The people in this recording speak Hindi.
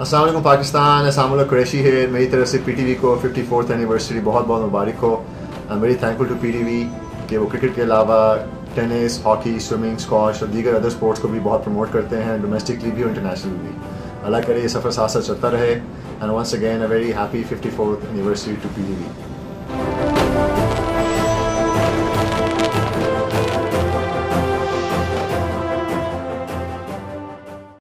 असलम पाकिस्तान असामुल कुरैशी है। मेरी तरफ़ से पीटीवी को 54th एनिवर्सरी बहुत बहुत मुबारक हो। I am very thankful to PTV कि वो क्रिकेट के अलावा टेनिस हॉकी स्विमिंग स्कॉश और दीगर अदर स्पोर्ट्स को भी बहुत प्रमोट करते हैं डोमेस्टिकली भी और इंटरनेशनली भी। अल्लाह करे ये सफ़र साथ साथ चलता रहे। And once again a very happy 54th anniversary to P T V